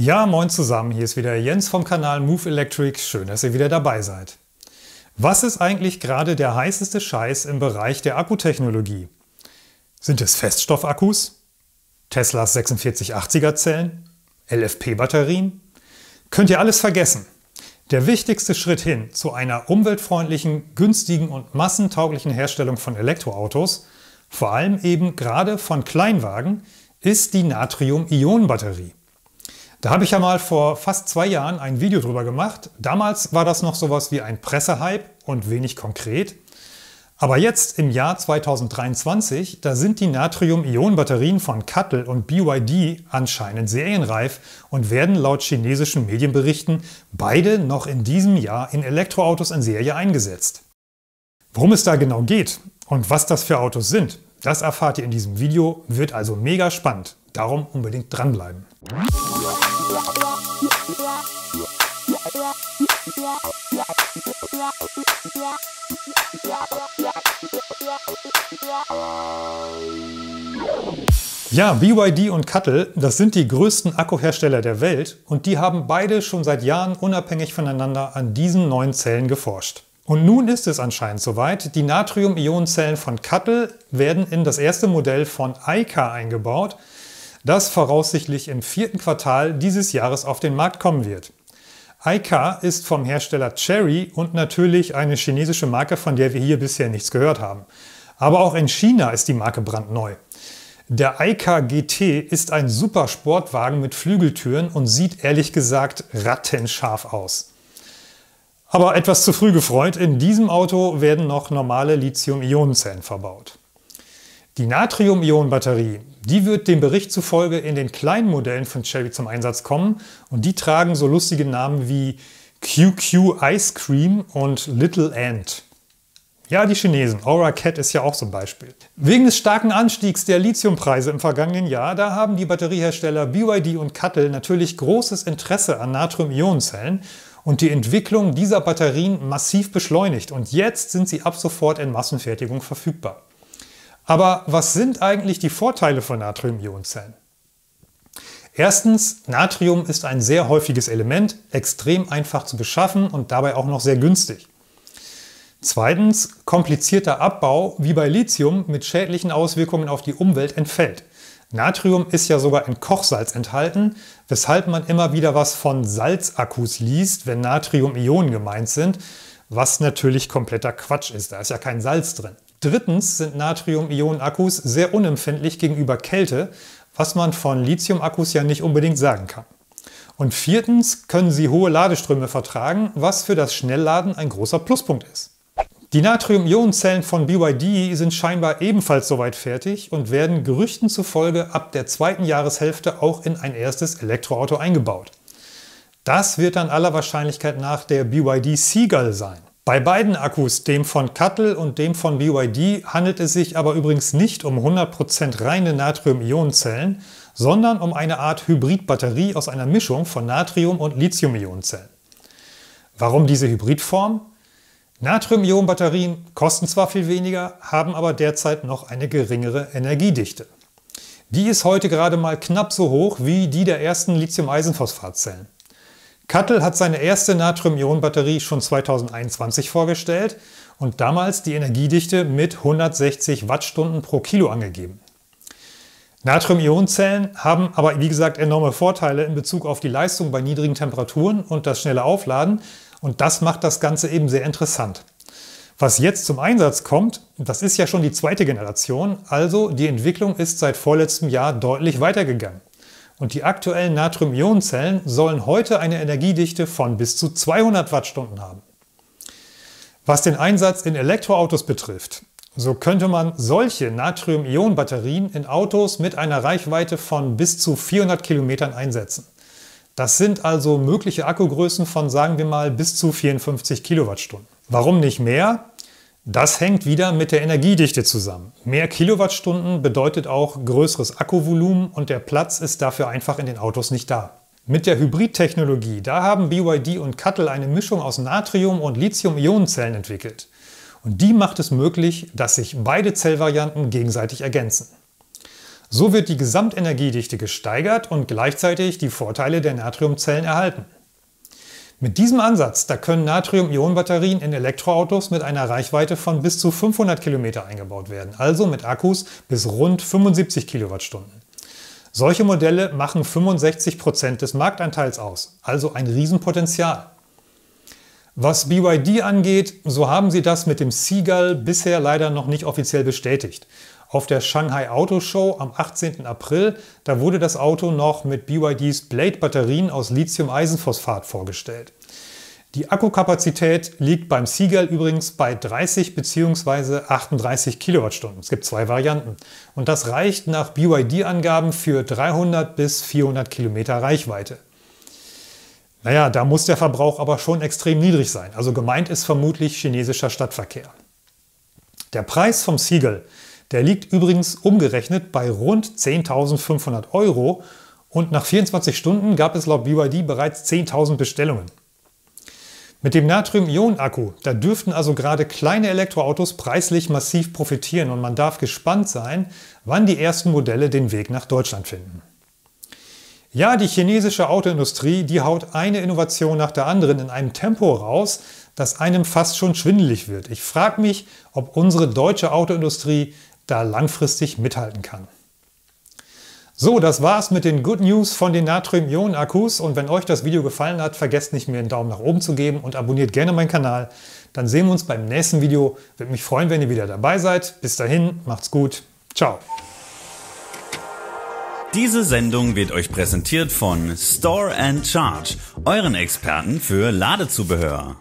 Ja, moin zusammen, hier ist wieder Jens vom Kanal Move Electric. Schön, dass ihr wieder dabei seid. Was ist eigentlich gerade der heißeste Scheiß im Bereich der Akkutechnologie? Sind es Feststoffakkus? Teslas 4680er Zellen? LFP-Batterien? Könnt ihr alles vergessen. Der wichtigste Schritt hin zu einer umweltfreundlichen, günstigen und massentauglichen Herstellung von Elektroautos, vor allem eben gerade von Kleinwagen, ist die Natrium-Ionen-Batterie. Da habe ich ja mal vor fast zwei Jahren ein Video drüber gemacht. Damals war das noch sowas wie ein Pressehype und wenig konkret. Aber jetzt im Jahr 2023, da sind die Natrium-Ionen-Batterien von Cuttle und BYD anscheinend serienreif und werden laut chinesischen Medienberichten beide noch in diesem Jahr in Elektroautos in Serie eingesetzt. Worum es da genau geht und was das für Autos sind, das erfahrt ihr in diesem Video, wird also mega spannend. Darum unbedingt dranbleiben. Ja, BYD und Cuttle, das sind die größten Akkuhersteller der Welt und die haben beide schon seit Jahren unabhängig voneinander an diesen neuen Zellen geforscht. Und nun ist es anscheinend soweit. Die Natrium-Ionen-Zellen von Cuttle werden in das erste Modell von Aika eingebaut, das voraussichtlich im vierten Quartal dieses Jahres auf den Markt kommen wird. Aika ist vom Hersteller Cherry und natürlich eine chinesische Marke, von der wir hier bisher nichts gehört haben. Aber auch in China ist die Marke brandneu. Der Aika GT ist ein super Sportwagen mit Flügeltüren und sieht ehrlich gesagt rattenscharf aus. Aber etwas zu früh gefreut, in diesem Auto werden noch normale Lithium-Ionen-Zellen verbaut. Die Natrium-Ionen-Batterie, die wird dem Bericht zufolge in den kleinen Modellen von Cherry zum Einsatz kommen und die tragen so lustige Namen wie QQ Ice Cream und Little Ant. Ja, die Chinesen. Aura Cat ist ja auch so ein Beispiel. Wegen des starken Anstiegs der Lithiumpreise im vergangenen Jahr, da haben die Batteriehersteller BYD und Cuttle natürlich großes Interesse an Natrium-Ionen-Zellen und die Entwicklung dieser Batterien massiv beschleunigt und jetzt sind sie ab sofort in Massenfertigung verfügbar. Aber was sind eigentlich die Vorteile von Natrium-Ionen-Zellen? Erstens, Natrium ist ein sehr häufiges Element, extrem einfach zu beschaffen und dabei auch noch sehr günstig. Zweitens, komplizierter Abbau wie bei Lithium mit schädlichen Auswirkungen auf die Umwelt entfällt. Natrium ist ja sogar in Kochsalz enthalten, weshalb man immer wieder was von Salzakkus liest, wenn Natrium-Ionen gemeint sind, was natürlich kompletter Quatsch ist, da ist ja kein Salz drin. Drittens sind Natrium-Ionen-Akkus sehr unempfindlich gegenüber Kälte, was man von Lithium-Akkus ja nicht unbedingt sagen kann. Und viertens können sie hohe Ladeströme vertragen, was für das Schnellladen ein großer Pluspunkt ist. Die Natrium-Ionen-Zellen von BYD sind scheinbar ebenfalls soweit fertig und werden Gerüchten zufolge ab der zweiten Jahreshälfte auch in ein erstes Elektroauto eingebaut. Das wird dann aller Wahrscheinlichkeit nach der BYD Seagull sein. Bei beiden Akkus, dem von Cuttle und dem von BYD, handelt es sich aber übrigens nicht um 100% reine Natrium-Ionen-Zellen, sondern um eine Art Hybridbatterie aus einer Mischung von Natrium- und Lithium-Ionen-Zellen. Warum diese Hybridform? Natrium-Ionen-Batterien kosten zwar viel weniger, haben aber derzeit noch eine geringere Energiedichte. Die ist heute gerade mal knapp so hoch wie die der ersten Lithium-Eisenphosphat-Zellen. Cuttle hat seine erste Natrium-Ionen-Batterie schon 2021 vorgestellt und damals die Energiedichte mit 160 Wattstunden pro Kilo angegeben. Natrium-Ionen-Zellen haben aber wie gesagt enorme Vorteile in Bezug auf die Leistung bei niedrigen Temperaturen und das schnelle Aufladen und das macht das Ganze eben sehr interessant. Was jetzt zum Einsatz kommt, das ist ja schon die zweite Generation, also die Entwicklung ist seit vorletztem Jahr deutlich weitergegangen und die aktuellen Natrium-Ionen-Zellen sollen heute eine Energiedichte von bis zu 200 Wattstunden haben. Was den Einsatz in Elektroautos betrifft, so könnte man solche Natrium-Ionen-Batterien in Autos mit einer Reichweite von bis zu 400 Kilometern einsetzen. Das sind also mögliche Akkugrößen von sagen wir mal bis zu 54 Kilowattstunden. Warum nicht mehr? Das hängt wieder mit der Energiedichte zusammen. Mehr Kilowattstunden bedeutet auch größeres Akkuvolumen und der Platz ist dafür einfach in den Autos nicht da. Mit der Hybridtechnologie, da haben BYD und Cuttle eine Mischung aus Natrium- und Lithium-Ionen-Zellen entwickelt. Und die macht es möglich, dass sich beide Zellvarianten gegenseitig ergänzen. So wird die Gesamtenergiedichte gesteigert und gleichzeitig die Vorteile der Natriumzellen erhalten. Mit diesem Ansatz, da können Natrium-Ionen-Batterien in Elektroautos mit einer Reichweite von bis zu 500 Kilometer eingebaut werden, also mit Akkus bis rund 75 Kilowattstunden. Solche Modelle machen 65 Prozent des Marktanteils aus, also ein Riesenpotenzial. Was BYD angeht, so haben sie das mit dem Seagull bisher leider noch nicht offiziell bestätigt. Auf der Shanghai Auto Show am 18. April, da wurde das Auto noch mit BYDs Blade-Batterien aus Lithium-Eisenphosphat vorgestellt. Die Akkukapazität liegt beim Seagull übrigens bei 30 bzw. 38 Kilowattstunden. Es gibt zwei Varianten. Und das reicht nach BYD-Angaben für 300 bis 400 Kilometer Reichweite. Naja, da muss der Verbrauch aber schon extrem niedrig sein. Also gemeint ist vermutlich chinesischer Stadtverkehr. Der Preis vom Seagull der liegt übrigens umgerechnet bei rund 10.500 Euro und nach 24 Stunden gab es laut BYD bereits 10.000 Bestellungen. Mit dem Natrium-Ionen-Akku, da dürften also gerade kleine Elektroautos preislich massiv profitieren und man darf gespannt sein, wann die ersten Modelle den Weg nach Deutschland finden. Ja, die chinesische Autoindustrie, die haut eine Innovation nach der anderen in einem Tempo raus, das einem fast schon schwindelig wird. Ich frage mich, ob unsere deutsche Autoindustrie da langfristig mithalten kann. So, das war's mit den Good News von den Natrium-Ionen-Akkus und wenn euch das Video gefallen hat, vergesst nicht, mir einen Daumen nach oben zu geben und abonniert gerne meinen Kanal. Dann sehen wir uns beim nächsten Video. Würde mich freuen, wenn ihr wieder dabei seid. Bis dahin, macht's gut. Ciao. Diese Sendung wird euch präsentiert von Store and Charge, euren Experten für Ladezubehör.